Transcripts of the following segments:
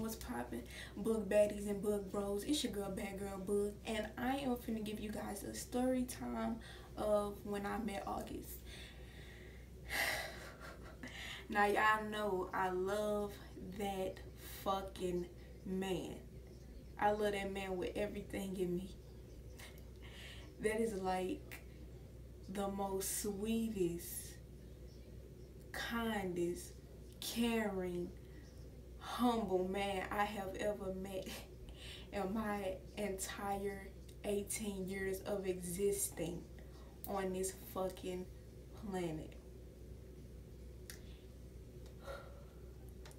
what's poppin'? Book baddies and book bros. It's your girl, Bad Girl Boog, and I am finna give you guys a story time of when I met August. now, y'all know I love that fucking man. I love that man with everything in me. That is like the most sweetest, kindest, caring, humble man I have ever met in my entire 18 years of existing on this fucking planet.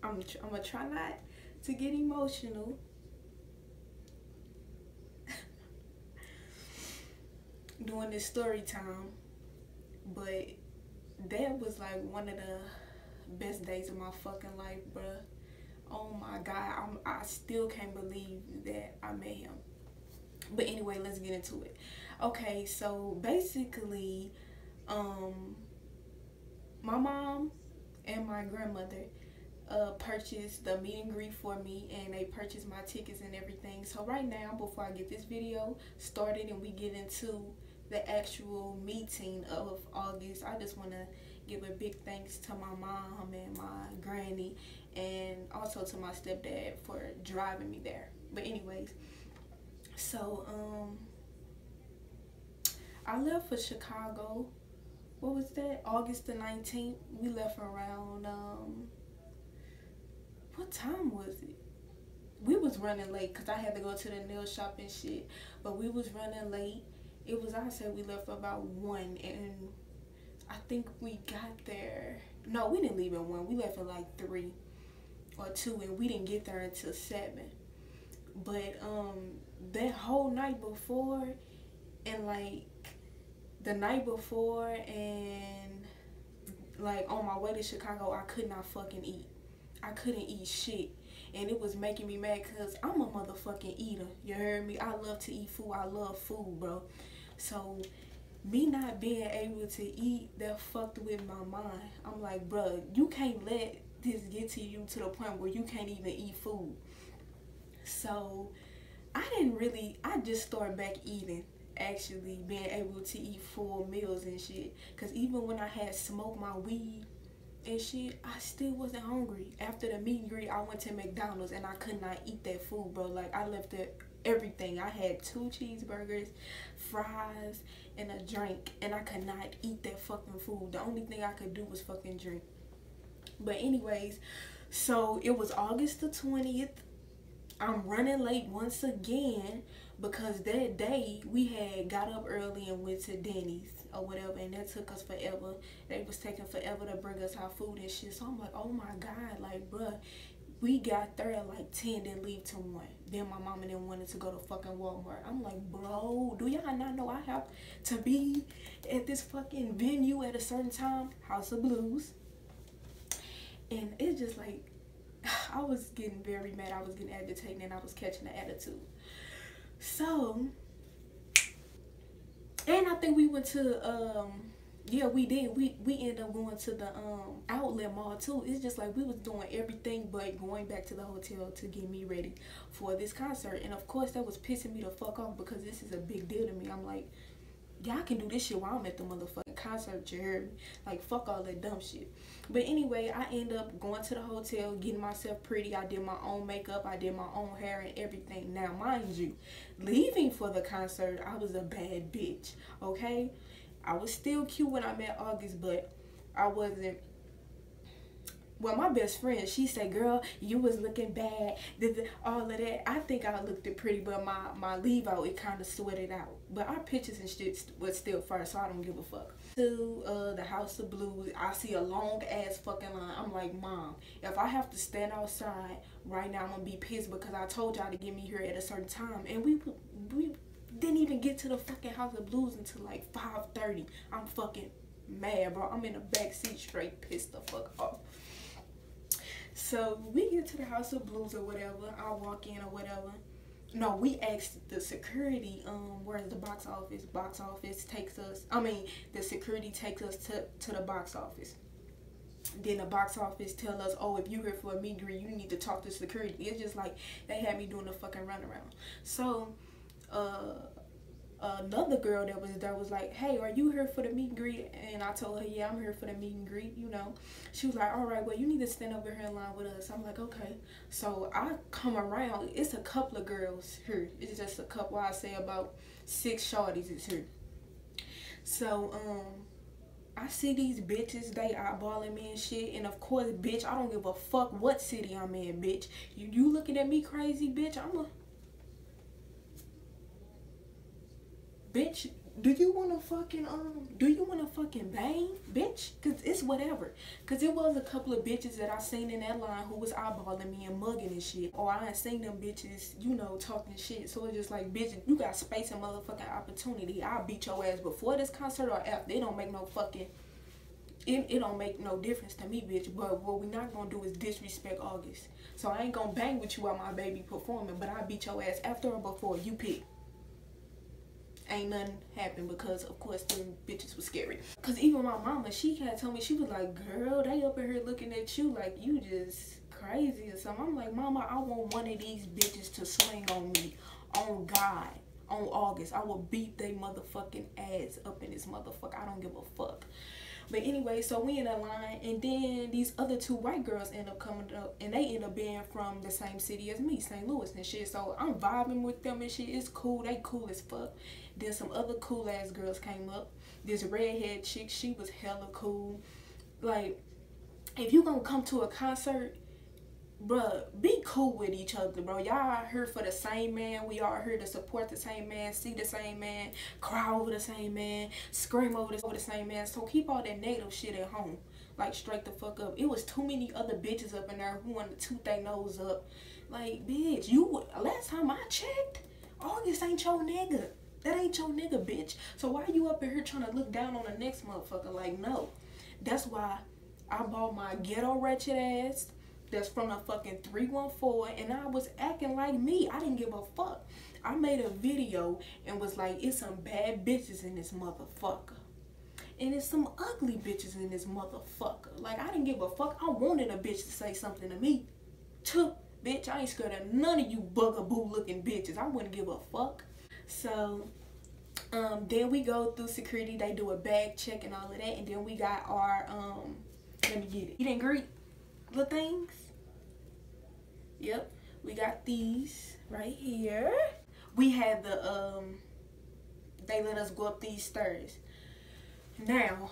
I'm, I'm gonna try not to get emotional. Doing this story time, but that was like one of the best days of my fucking life, bruh. Oh my god, I'm, I still can't believe that I met him. But anyway, let's get into it. Okay, so basically, um, my mom and my grandmother uh, purchased the meet and greet for me and they purchased my tickets and everything. So right now, before I get this video started and we get into the actual meeting of August, I just want to give a big thanks to my mom and my granny and also to my stepdad for driving me there. But anyways, so um I left for Chicago. What was that? August the 19th. We left around um what time was it? We was running late because I had to go to the nail shop and shit. But we was running late. It was I said we left about one and I think we got there. No, we didn't leave at one. We left at like three or two, and we didn't get there until seven. But um, that whole night before, and like the night before, and like on my way to Chicago, I could not fucking eat. I couldn't eat shit. And it was making me mad because I'm a motherfucking eater. You heard me? I love to eat food. I love food, bro. So me not being able to eat that fucked with my mind. I'm like, bro, you can't let this get to you to the point where you can't even eat food. So I didn't really, I just started back eating actually being able to eat full meals and shit. Cause even when I had smoked my weed and shit, I still wasn't hungry. After the meet and greet, I went to McDonald's and I could not eat that food, bro. Like I left everything. I had two cheeseburgers, fries, and a drink, and I could not eat that fucking food. The only thing I could do was fucking drink. But anyways, so it was August the 20th. I'm running late once again because that day we had got up early and went to Denny's or whatever and that took us forever. They was taking forever to bring us our food and shit. So I'm like, oh my god, like bruh, we got there at like 10, then leave to 1. Then my mom and them wanted to go to fucking Walmart. I'm like, bro, do y'all not know I have to be at this fucking venue at a certain time? House of Blues. And it's just like, I was getting very mad. I was getting agitated and I was catching the attitude. So, and I think we went to, um, yeah, we did. We we ended up going to the um outlet mall too. It's just like we was doing everything but going back to the hotel to get me ready for this concert. And of course that was pissing me the fuck off because this is a big deal to me. I'm like, y'all can do this shit while I'm at the motherfucking concert, me? Like fuck all that dumb shit. But anyway, I end up going to the hotel, getting myself pretty. I did my own makeup, I did my own hair and everything. Now mind you, leaving for the concert, I was a bad bitch. Okay? I was still cute when I met August, but I wasn't. Well, my best friend, she said, "Girl, you was looking bad." All of that? I think I looked it pretty, but my my leave out it kind of sweated out. But our pictures and shit was still first, so I don't give a fuck. To uh, the House of Blues, I see a long ass fucking line. I'm like, Mom, if I have to stand outside right now, I'm gonna be pissed because I told y'all to get me here at a certain time, and we we didn't even get to the fucking House of Blues until like 5.30. I'm fucking mad, bro. I'm in the back seat straight pissed the fuck off. So we get to the House of Blues or whatever. I walk in or whatever. No, we asked the security, um, where's the box office? Box office takes us, I mean, the security takes us to, to the box office. then the box office tell us, oh, if you're here for a meet greet, you need to talk to security. It's just like they had me doing a fucking runaround. So, uh, another girl that was there was like, hey, are you here for the meet and greet? And I told her, yeah, I'm here for the meet and greet, you know. She was like, all right, well, you need to stand over here in line with us. I'm like, okay. So I come around. It's a couple of girls here. It's just a couple. I say about six shorties is here. So, um, I see these bitches, they eyeballing me and shit. And of course, bitch, I don't give a fuck what city I'm in, bitch. You, you looking at me crazy, bitch? I'm a bitch, do you wanna fucking um do you wanna fucking bang, bitch? Cause it's whatever. Cause it was a couple of bitches that I seen in that line who was eyeballing me and mugging and shit. Or I ain't seen them bitches, you know, talking shit. So it's just like, bitch, you got space and motherfucking opportunity. I'll beat your ass before this concert or after. They don't make no fucking it, it don't make no difference to me, bitch. But what we not gonna do is disrespect August. So I ain't gonna bang with you while my baby performing, but I beat your ass after or before. You pick ain't nothing happened because of course them bitches was scary. Cause even my mama, she had told me she was like, girl, they up in here looking at you like you just crazy or something. I'm like, mama, I want one of these bitches to swing on me, on God, on August. I will beat they motherfucking ass up in this motherfucker. I don't give a fuck. But anyway, so we in a line, and then these other two white girls end up coming up, and they end up being from the same city as me, St. Louis and shit. So I'm vibing with them and shit. It's cool. They cool as fuck. Then some other cool ass girls came up. This redhead chick, she was hella cool. Like, if you gonna come to a concert, bruh, be cool with each other, bro. Y'all here for the same man. We are here to support the same man, see the same man, cry over the same man, scream over the, over the same man. So keep all that negative shit at home. Like, straight the fuck up. It was too many other bitches up in there who wanted to toot their nose up. Like, bitch, you, last time I checked, August ain't your nigga. That ain't your nigga, bitch. So why are you up in here trying to look down on the next motherfucker? Like, no. That's why I bought my ghetto wretched ass that's from a fucking 314 and I was acting like me. I didn't give a fuck. I made a video and was like, it's some bad bitches in this motherfucker. And it's some ugly bitches in this motherfucker. Like, I didn't give a fuck. I wanted a bitch to say something to me. Tuh, bitch, I ain't scared of none of you bugaboo looking bitches. I wouldn't give a fuck. So um, then we go through security. They do a bag check and all of that. And then we got our, um, let me get it. You didn't greet the things? Yep. We got these right here. We had the, um, they let us go up these stairs. Now,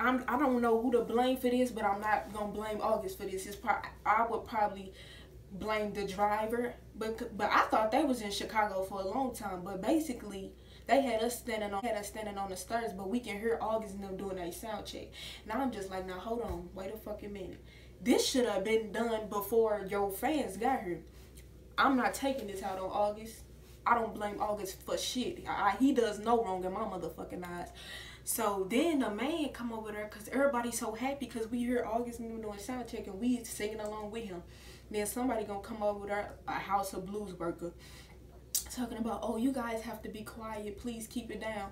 I'm, I don't know who to blame for this, but I'm not to blame August for this. It's pro I would probably blame the driver but but I thought they was in Chicago for a long time. But basically, they had us standing on had us standing on the stairs, but we can hear August and them doing a sound check. Now I'm just like, now hold on, wait a fucking minute. This should have been done before your fans got here. I'm not taking this out on August. I don't blame August for shit. I, he does no wrong in my motherfucking eyes. So then the man come over there because everybody's so happy because we hear August and them doing sound check and we singing along with him. Then somebody gonna come over there, a house of blues worker, talking about, oh, you guys have to be quiet. Please keep it down.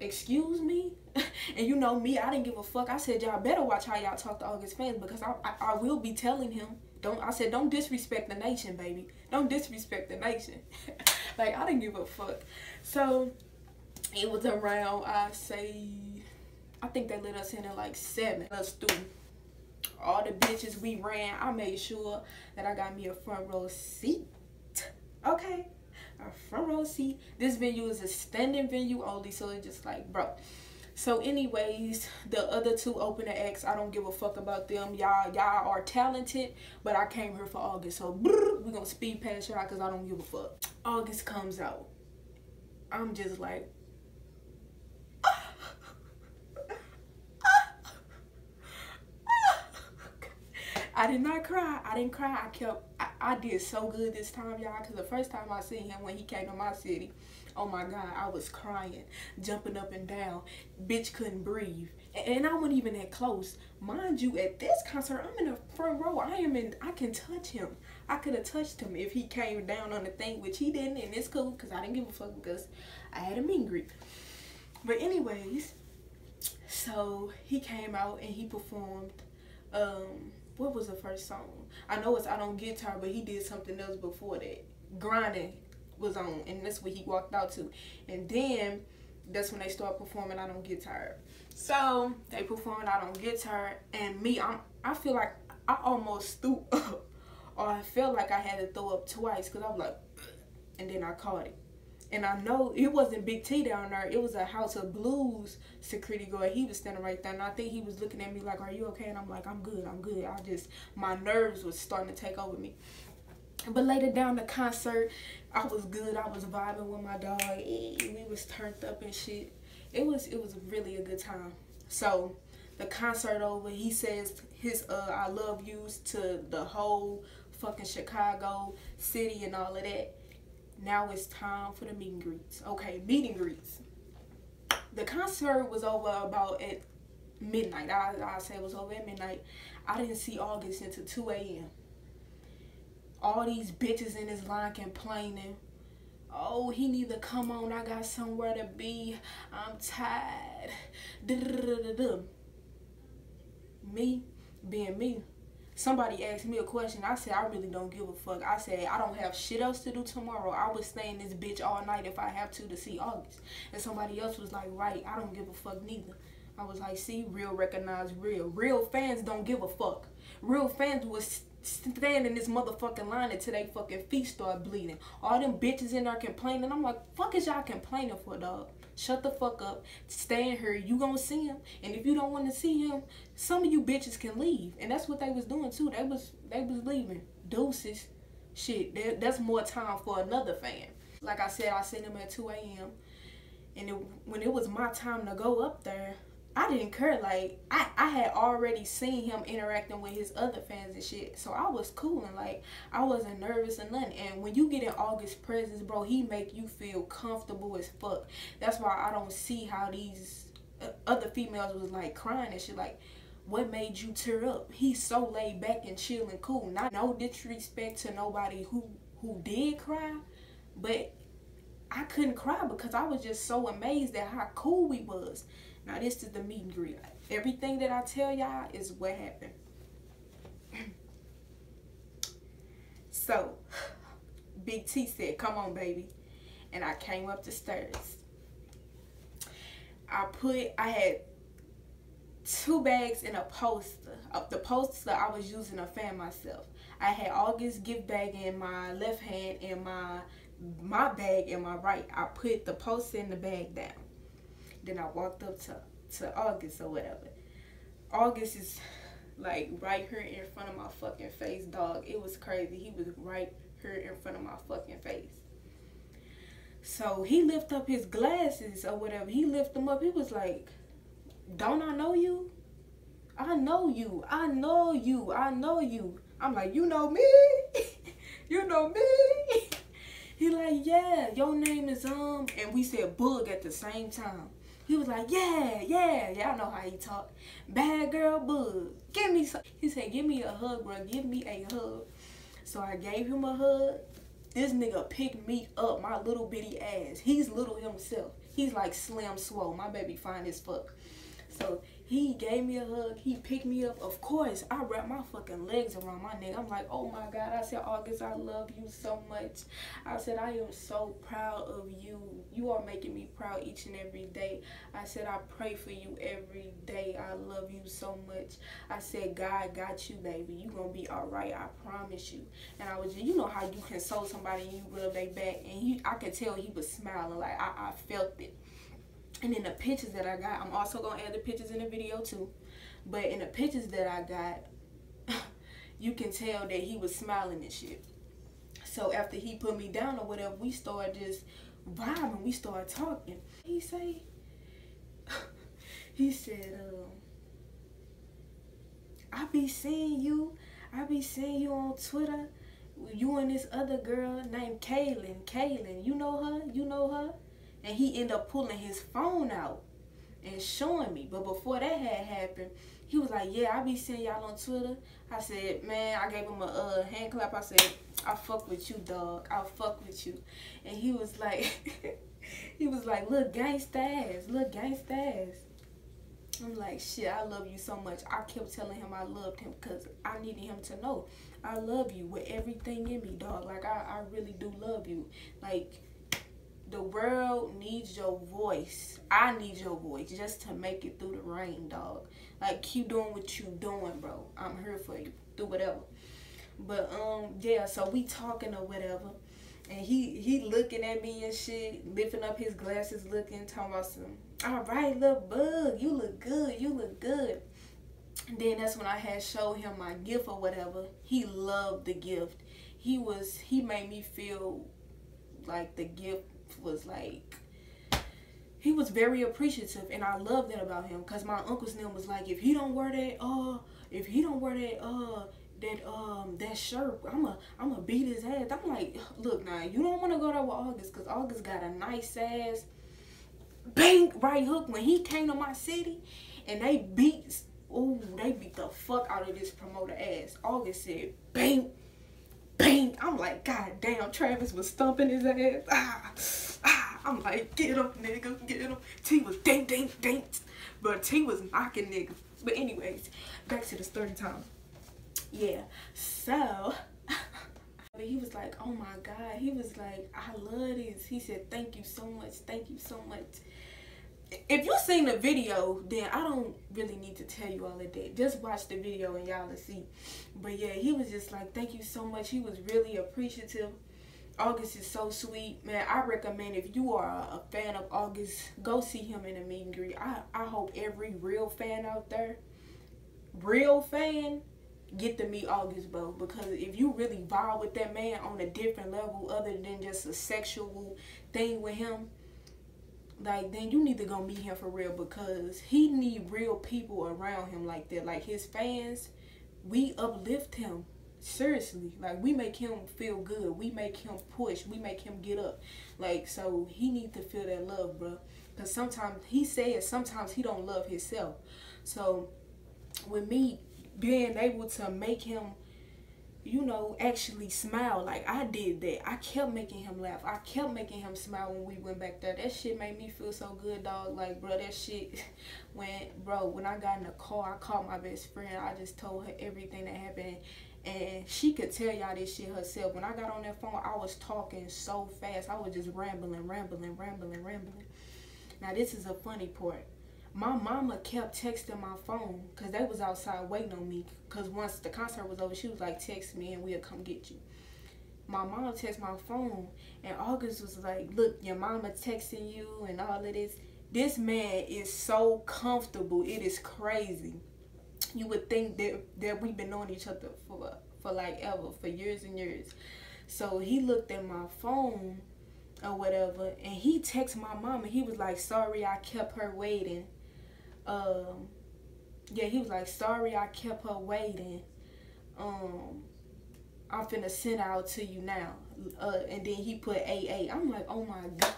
Excuse me? and you know me, I didn't give a fuck. I said, y'all better watch how y'all talk to August fans because I, I, I will be telling him. Don't I said, don't disrespect the nation, baby. Don't disrespect the nation. like, I didn't give a fuck. So, it was around, I say, I think they let us in at like 7. let's through all the bitches we ran, I made sure that I got me a front row seat. Okay? A front row seat. This venue is a standing venue only, so it's just like, bro. So anyways, the other two opener acts, I don't give a fuck about them. Y'all y'all are talented, but I came here for August. So we're to speed past y'all because I don't give a fuck. August comes out. I'm just like, I did not cry. I didn't cry. I kept, I, I did so good this time, y'all. Because the first time I seen him when he came to my city, oh my God, I was crying, jumping up and down. Bitch couldn't breathe. And, I wasn't even that close. Mind you, at this concert, I'm in the front row. I am in, I can touch him. I could have touched him if he came down on the thing, which he didn't. And it's cool because I didn't give a fuck because I had a mean greet. But anyways, So he came out and he performed. Um, what was the first song? I know it's I Don't Get Tired, but he did something else before that. Grinding was on, and that's what he walked out to. And then that's when they start performing I Don't Get Tired. So they performed I Don't Get Tired, and me, I'm I feel like I almost threw up, or I felt like I had to throw up twice because I was like, and then I caught it. And I know it wasn't Big T down there. It was a House of Blues security guard. He was standing right there. And I think he was looking at me like, are you okay? And I'm like, I'm good. I'm good. I just, my nerves was starting to take over me. But later down the concert, I was good. I was vibing with my dog. We was turned up and shit. It was, it was really a good time. So the concert over, he says his uh, I love yous to the whole fucking Chicago city and all of that now it's time for the meet and greets. Okay, meet and greets. The concert was over about at midnight. I, I say it was over at midnight. I didn't see August until 2 a.m. All these bitches in his line complaining. Oh, he need to come on. I got somewhere to be. I'm tired. Me, being me, somebody asked me a question. I said, I really don't give a fuck. I said, I don't have shit else to do tomorrow. I would stay in this bitch all night if I have to to see August. And somebody else was like, right, I don't give a fuck neither. I was like, see, real recognize real. Real fans don't give a fuck. Real fans was stand in this motherfucking line until they fucking feet start bleeding. All them bitches in there complaining. I'm like, fuck is y'all complaining for, dog? Shut the fuck up. Stay in here. You gonna see him. And if you don't want to see him, some of you bitches can leave. And that's what they was doing too. They was they was leaving. Deuces. Shit. That's more time for another fan. Like I said, I seen him at 2 a.m. And it, when it was my time to go up there, I didn't care. Like I, I had already seen him interacting with his other fans and shit. So I was cool and like I wasn't nervous or nothing. And when you get in August presence, bro, he make you feel comfortable as fuck. That's why I don't see how these uh, other females was like crying and shit. Like, what made you tear up? He's so laid back and chill and cool. Not no disrespect to nobody who who did cry, but I couldn't cry because I was just so amazed at how cool we was. Now this is the meet and greet. Everything that I tell y'all is what happened. so, Big T said, come on, baby. And I came up the stairs. I put, I had two bags in a poster. Uh, the poster I was using to fan myself. I had August gift bag in my left hand and my my bag in my right. I put the poster in the bag down. Then I walked up to, to August or whatever. August is like right here in front of my fucking face, dog. It was crazy. He was right here in front of my fucking face. So he lift up his glasses or whatever. He lift them up. He was like, don't I know you? I know you. I know you. I know you. I'm like, you know me? you know me? he like, yeah, your name is um, and we said bug at the same time. He was like, yeah, yeah, y'all know how he talk. Bad girl bug. Give me some. He said, give me a hug, bro. Give me a hug. So I gave him a hug. This nigga picked me up, my little bitty ass. He's little himself. He's like slim swole. My baby fine as fuck. So he gave me a hug. He picked me up. Of course, I wrapped my fucking legs around my neck. I'm like, oh my God. I said, August, I love you so much. I said, I am so proud of you. You are making me proud each and every day. I said, I pray for you every day. I love you so much. I said, God got you, baby. You gonna be all right. I promise you. And I was, just, you know how you console somebody and you rub their back. And he, I could tell he was smiling. Like, I, I felt it. And in the pictures that I got, I'm also going to add the pictures in the video too. But in the pictures that I got, you can tell that he was smiling and shit. So after he put me down or whatever, we started just vibing. We started talking. He say, he said, um, I be seeing you. I be seeing you on Twitter. You and this other girl named Kaylin. Kaylin, you know her? You know her? And he ended up pulling his phone out and showing me. But before that had happened, he was like, "Yeah, I be seeing y'all on Twitter." I said, "Man," I gave him a uh, hand clap. I said, "I fuck with you, dog. I fuck with you." And he was like, he was like, "Look, gangsta ass, look, gangsta ass." I'm like, shit, I love you so much. I kept telling him I loved him because I needed him to know I love you with everything in me, dog. Like, I, I really do love you. Like, the world needs your voice. I need your voice just to make it through the rain, dog. Like, keep doing what you doing, bro. I'm here for you. Do whatever. But, um, yeah, so we talking or whatever. And he he looking at me and shit, lifting up his glasses, looking, talking about some, all right, little bug, you look good, you look good. And then that's when I had showed him my gift or whatever. He loved the gift. He was, he made me feel like the gift was like, he was very appreciative and I love that about him because my uncle's name was like, if he don't wear that, uh, if he don't wear that, uh, that um that shirt i'm a i'm gonna beat his ass. I'm like look now you don't want to go there with august because august got a nice ass bang right hook when he came to my city and they beat oh they beat the fuck out of this promoter ass. August said bang bang. I'm like god damn travis was stumping his ass. Ah, ah. i'm like get him nigga get him. T was ding ding ding. But t was knocking niggas. But anyways back to the story time. Yeah. So he was like oh my god. He was like i love this. He said thank you so much. Thank you so much if you seen the video then i don't really need to tell you all of that. Just watch the video and y'all will see. But yeah he was just like thank you so much. He was really appreciative. August is so sweet. Man i recommend if you are a fan of august go see him in a meet and greet. I i hope every real fan out there real fan get to meet August, bro. Because if you really vibe with that man on a different level other than just a sexual thing with him, like then you need to go meet him for real because he need real people around him like that. Like his fans, we uplift him. Seriously. Like we make him feel good. We make him push. We make him get up. Like so he need to feel that love, bro. Cause sometimes he says sometimes he don't love himself. So with me being able to make him you know actually smile. Like i did that. I kept making him laugh. I kept making him smile when we went back there. That shit made me feel so good dog. Like bro that shit when bro when i got in the car i called my best friend. I just told her everything that happened. And she could tell y'all this shit herself. When i got on that phone i was talking so fast. I was just rambling rambling rambling rambling. Now this is a funny part my mama kept texting my phone because they was outside waiting on me because once the concert was over she was like text me and we'll come get you. My mom texted my phone and august was like look your mama texting you and all of this. This man is so comfortable. It is crazy. You would think that that we've been knowing each other for for like ever for years and years. So he looked at my phone or whatever and he texted my mama. He was like sorry i kept her waiting um yeah he was like sorry i kept her waiting. Um i'm finna send out to you now. Uh and then he put aa i'm like oh my god.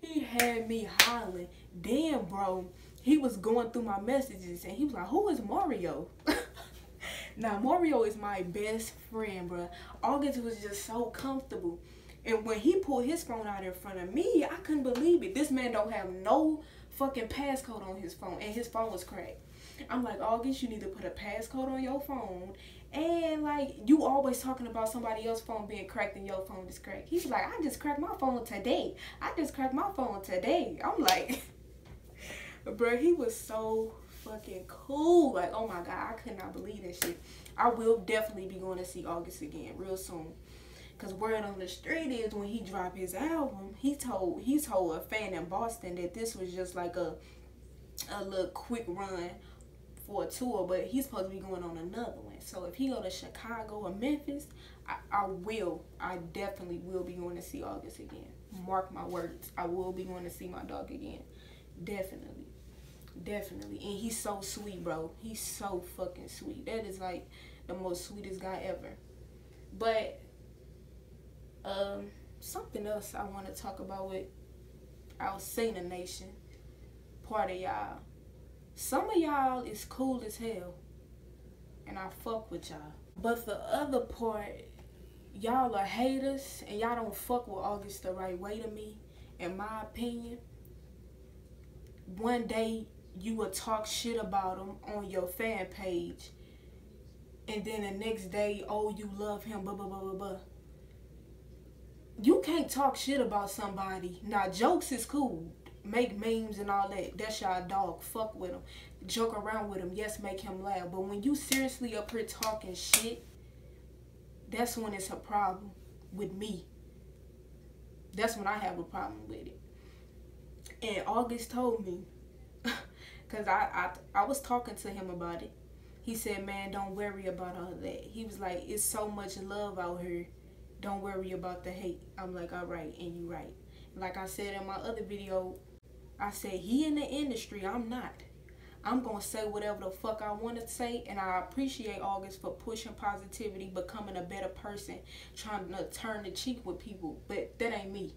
He had me hollering. Damn bro. He was going through my messages and he was like who is mario Now Mario is my best friend, bro. August was just so comfortable. And when he pulled his phone out in front of me, I couldn't believe it. This man don't have no fucking passcode on his phone, and his phone was cracked. I'm like, August, you need to put a passcode on your phone. And like, you always talking about somebody else's phone being cracked and your phone is cracked. He's like, I just cracked my phone today. I just cracked my phone today. I'm like, bro, he was so fucking cool. Like, oh my god, I could not believe that shit. I will definitely be going to see August again real soon. Cause word on the street is when he dropped his album, he told he told a fan in Boston that this was just like a a little quick run for a tour, but he's supposed to be going on another one. So if he go to Chicago or Memphis, I, I will, I definitely will be going to see August again. Mark my words, I will be going to see my dog again. Definitely. Definitely. And he's so sweet, bro. He's so fucking sweet. That is like the most sweetest guy ever. But um something else I want to talk about with Alsina Nation part of y'all. Some of y'all is cool as hell. And I fuck with y'all. But the other part, y'all are haters and y'all don't fuck with August the right way to me, in my opinion, one day you will talk shit about him on your fan page and then the next day, oh, you love him, blah, blah, blah, blah, blah. You can't talk shit about somebody. Now, jokes is cool. Make memes and all that. That's your dog. Fuck with him. Joke around with him. Yes, make him laugh. But when you seriously up here talking shit, that's when it's a problem with me. That's when I have a problem with it. And August told me, because I, I, I was talking to him about it he said, man, don't worry about all that. He was like, it's so much love out here. Don't worry about the hate. I'm like, all right, and you right. Like I said in my other video, I said, he in the industry, I'm not. I'm going to say whatever the fuck I want to say. And I appreciate August for pushing positivity, becoming a better person, trying to turn the cheek with people. But that ain't me.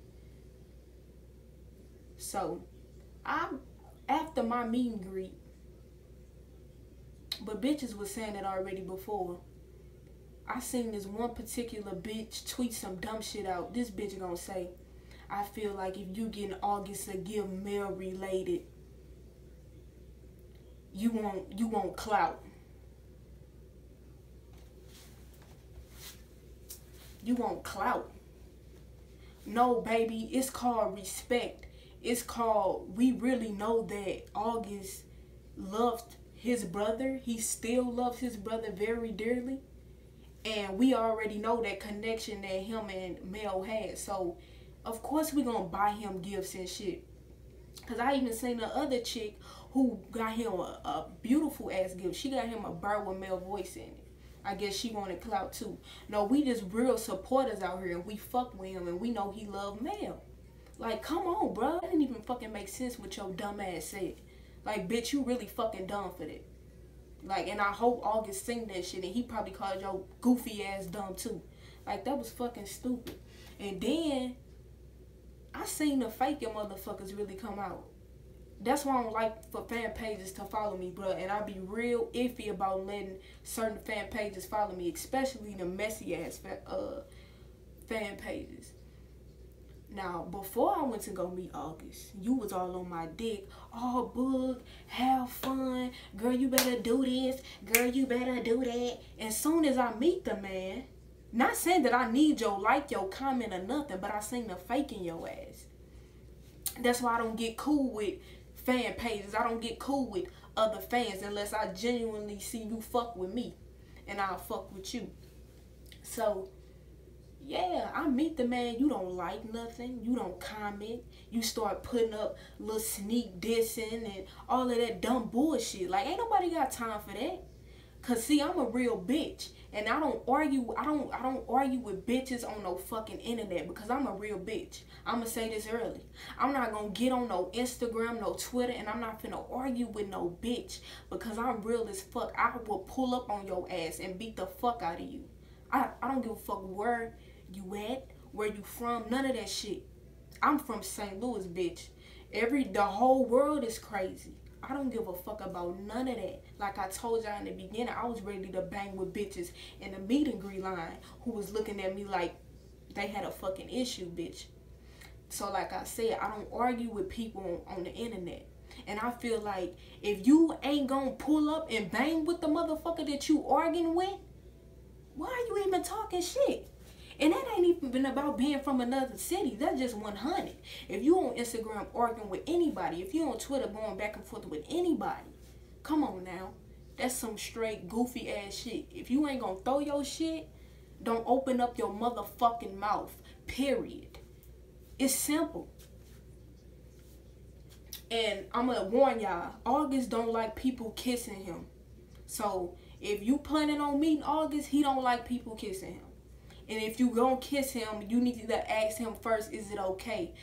So, I after my meet and greet, but bitches was saying it already before. I seen this one particular bitch tweet some dumb shit out. This bitch gonna say, I feel like if you get an August give Mel related, you won't you won't clout. You won't clout. No, baby, it's called respect. It's called we really know that August loved his brother. He still loves his brother very dearly. And we already know that connection that him and Mel had. So, of course, we going to buy him gifts and shit. Because I even seen the other chick who got him a, a beautiful ass gift. She got him a bird with Mel voice in it. I guess she wanted clout too. No, we just real supporters out here and we fuck with him and we know he love Mel. Like, come on, bro. That didn't even fucking make sense what your dumb ass said. Like, bitch, you really fucking dumb for that. Like, and I hope August sing that shit, and he probably called your goofy ass dumb too. Like, that was fucking stupid. And then, I seen the faking motherfuckers really come out. That's why I don't like for fan pages to follow me, bro. And I be real iffy about letting certain fan pages follow me, especially the messy ass uh, fan pages. Now, before I went to go meet August, you was all on my dick. Oh, book, have fun. Girl, you better do this. Girl, you better do that. As soon as I meet the man, not saying that I need your like, your comment or nothing, but I seen the fake in your ass. That's why I don't get cool with fan pages. I don't get cool with other fans unless I genuinely see you fuck with me. And I'll fuck with you. So, yeah, I meet the man, you don't like nothing, you don't comment, you start putting up little sneak dissing and all of that dumb bullshit. Like, ain't nobody got time for that. Cause see, I'm a real bitch, and I don't argue. I don't. I don't argue with bitches on no fucking internet because I'm a real bitch. I'm gonna say this early. I'm not gonna get on no Instagram, no Twitter, and I'm not gonna argue with no bitch because I'm real as fuck. I will pull up on your ass and beat the fuck out of you. I I don't give a fuck where you at, where you from, none of that shit. I'm from St. Louis, bitch. Every the whole world is crazy. I don't give a fuck about none of that. Like I told y'all in the beginning, I was ready to bang with bitches in the meet and greet line who was looking at me like they had a fucking issue, bitch. So like I said, I don't argue with people on, on the internet. And I feel like if you ain't gonna pull up and bang with the motherfucker that you arguing with, why are you even talking shit? And that ain't even been about being from another city. That's just 100. If you on Instagram arguing with anybody, if you on Twitter going back and forth with anybody, come on now. That's some straight goofy ass shit. If you ain't gonna throw your shit, don't open up your motherfucking mouth. Period. It's simple. And I'm gonna warn y'all, August don't like people kissing him. So if you planning on meeting August, he don't like people kissing him. And if you gonna kiss him, you need to ask him first, is it okay?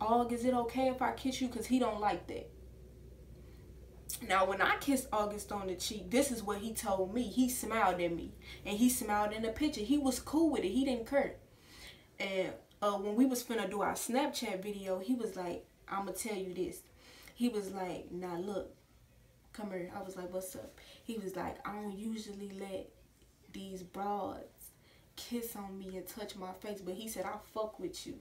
Aug, is it okay if I kiss you? Because he don't like that. Now, when I kissed August on the cheek, this is what he told me. He smiled at me. And he smiled in the picture. He was cool with it. He didn't care. And uh, when we was finna do our Snapchat video, he was like, I'm to tell you this. He was like, now look, come here. I was like, what's up? He was like, I don't usually let these broads kiss on me and touch my face, but he said I fuck with you.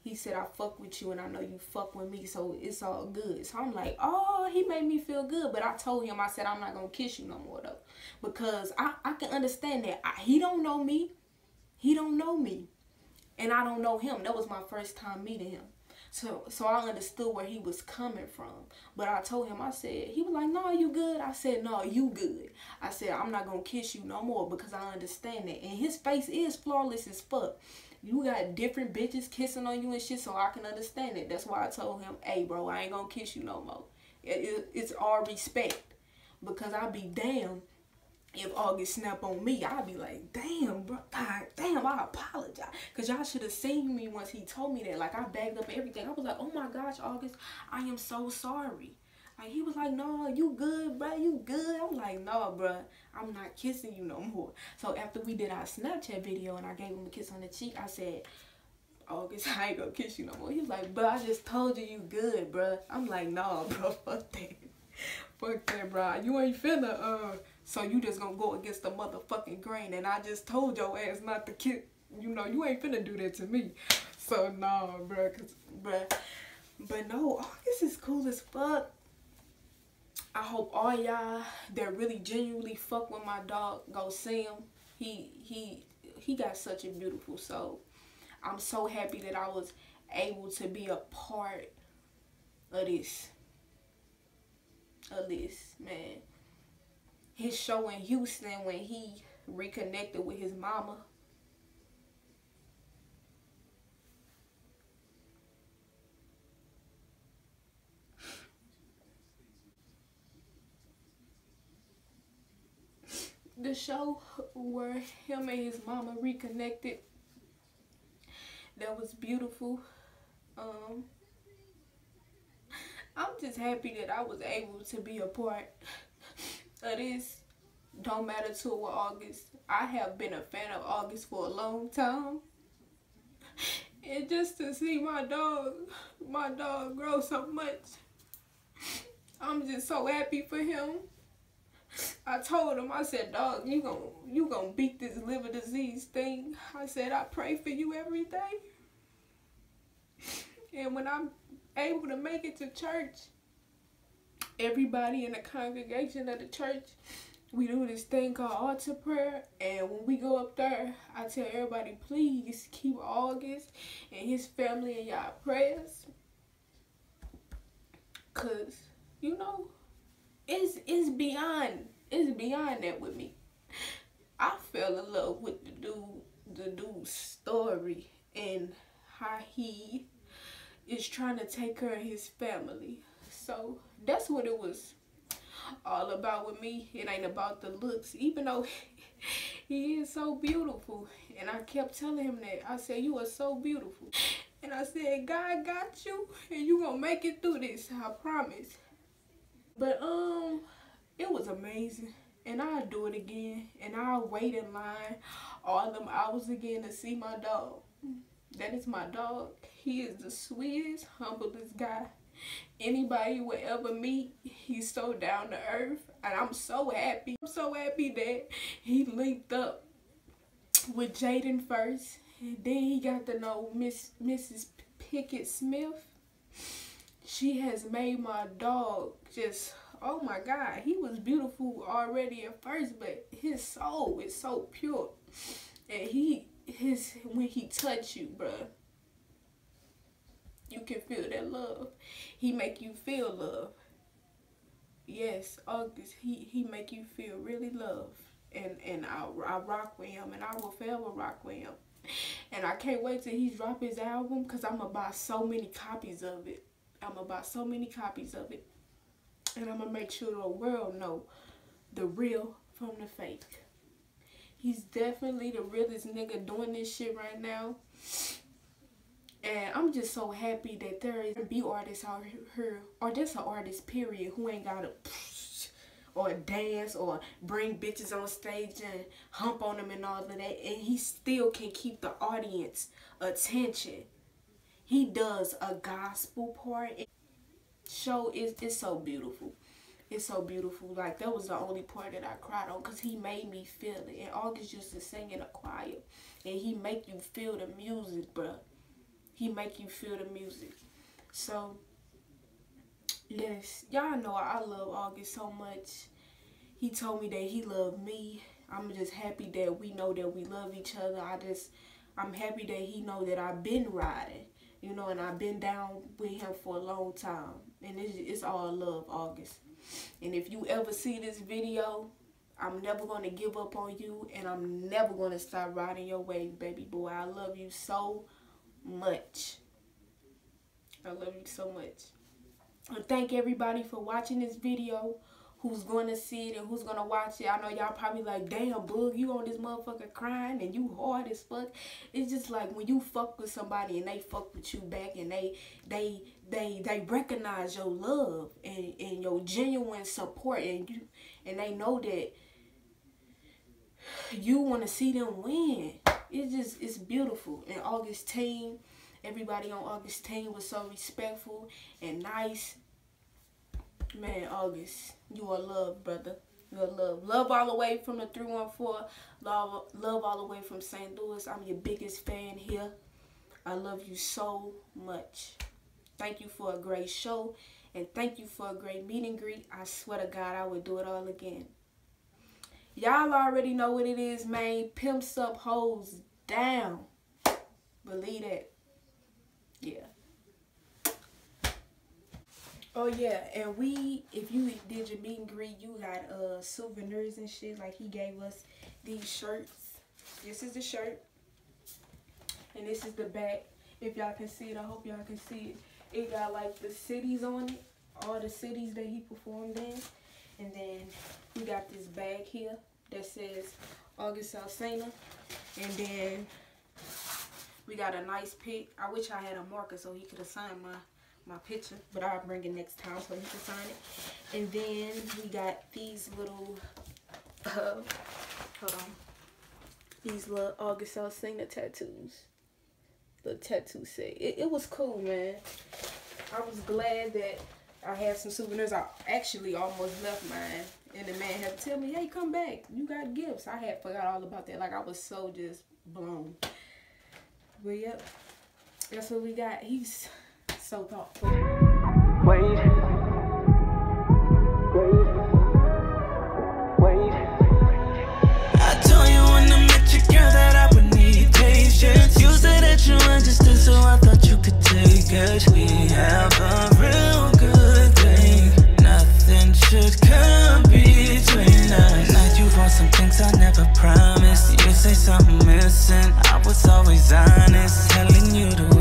He said I fuck with you and I know you fuck with me, so it's all good. So I'm like, oh, he made me feel good. But I told him I said I'm not gonna kiss you no more though, because I I can understand that I, he don't know me, he don't know me, and I don't know him. That was my first time meeting him. So so I understood where he was coming from. But I told him, I said, he was like, no, you good? I said, no, you good. I said, I'm not going to kiss you no more because I understand that. And his face is flawless as fuck. You got different bitches kissing on you and shit, so I can understand it. That's why I told him, hey, bro, I ain't going to kiss you no more. It, it, it's all respect. Because I be damn if August snap on me, I'd be like, damn, bro, God damn, I apologize. Because y'all should have seen me once he told me that. Like, I bagged up everything. I was like, oh my gosh, August, I am so sorry. Like, he was like, no, you good, bro, you good. I'm like, no, bro, I'm not kissing you no more. So after we did our Snapchat video and I gave him a kiss on the cheek, I said, August, I ain't gonna kiss you no more. He was like, bro, I just told you you good, bro. I'm like, no, bro, fuck that. fuck that, bro. You ain't finna, uh, so you just gonna go against the motherfucking grain. And I just told your ass not to kick. You know, you ain't finna do that to me. So, nah, bruh. Cause, bruh. But no, August is cool as fuck. I hope all y'all that really genuinely fuck with my dog go see him. He, he, he got such a beautiful soul. I'm so happy that I was able to be a part of this. Of this, man his show in Houston when he reconnected with his mama. The show where him and his mama reconnected, that was beautiful. Um, I'm just happy that I was able to be a part of this don't matter to August. I have been a fan of August for a long time. And just to see my dog, my dog grow so much, I'm just so happy for him. I told him, I said, dog, you gonna, you gonna beat this liver disease thing. I said, I pray for you every day. And when I'm able to make it to church, everybody in the congregation of the church, we do this thing called altar prayer. And when we go up there, I tell everybody, please keep August and his family in y'all prayers. Cause, you know, it's it's beyond it's beyond that with me. I fell in love with the dude the dude's story and how he is trying to take care of his family. So that's what it was all about with me. It ain't about the looks, even though he is so beautiful. And I kept telling him that. I said, you are so beautiful. And I said, God got you and you gonna make it through this, I promise. But um, it was amazing. And I'll do it again. And I'll wait in line all them hours again to see my dog. That is my dog. He is the sweetest, humblest guy anybody will ever meet. He's so down to earth. And I'm so happy. I'm so happy that he linked up with Jaden first. And then he got to know Miss Mrs. Pinkett Smith. She has made my dog just oh my god he was beautiful already at first but his soul is so pure and he his when he touch you bruh you can feel that love. He make you feel love. Yes, August, he, he make you feel really love. And and I, I rock with him and I will forever rock with him. And I can't wait till he drop his album because I'm going to buy so many copies of it. I'm going to buy so many copies of it. And I'm going to make sure the world know the real from the fake. He's definitely the realest nigga doing this shit right now. And I'm just so happy that there is a B artist out here, or just an artist, period, who ain't got to or dance or bring bitches on stage and hump on them and all of that. And he still can keep the audience attention. He does a gospel part. Show is, is so beautiful. it's so beautiful. Like that was the only part that I cried on because he made me feel it. And August used to sing in a choir, and he make you feel the music, bro. He make you feel the music. So yes, y'all know I love August so much. He told me that he loved me. I'm just happy that we know that we love each other. I just I'm happy that he know that I've been riding, you know, and I've been down with him for a long time. And it's, it's all love, August. And if you ever see this video, I'm never going to give up on you. And I'm never going to stop riding your wave, baby boy. I love you so much. I love you so much. And thank everybody for watching this video who's to see it and who's to watch it. I know y'all probably like, damn, Boog, you on this motherfucker crying and you hard as fuck. It's just like when you fuck with somebody and they fuck with you back and they they they they recognize your love and, and your genuine support and you and they know that you want to see them win. It's just it's beautiful. And August team, everybody on August team was so respectful and nice. Man, August, you are love, brother. You are love. Love all the way from the 314. Love, love all the way from St. Louis. I'm your biggest fan here. I love you so much. Thank you for a great show. And thank you for a great meet and greet. I swear to God, I would do it all again. Y'all already know what it is, man. Pimps up, hoes down. Believe that. Yeah. Oh yeah, and we, if you did your meet and greet, you got uh souvenirs and shit. Like he gave us these shirts. This is the shirt, and this is the back. If y'all can see it, I hope y'all can see it. It got like the cities on it, all the cities that he performed in, and then we got this bag here that says August Alsina, and then we got a nice pic. I wish I had a marker so he could have signed my my picture, but I'll bring it next time so he can sign it. And then we got these little, uh, hold on, these little August Alsina tattoos. The tattoo say it, it was cool, man. I was glad that I had some souvenirs. I actually almost left mine. And the man had to tell me, hey, come back. You got gifts. I had forgot all about that. Like, I was so just blown. But, yep. That's what we got. He's so thoughtful. Wait. Wait. Wait. I told you when I met you, girl, that I would need patience. You said that you understood, so I thought you could take it. We have a real good thing. Nothing should some things I never promised. You say something missing. I was always honest, telling you the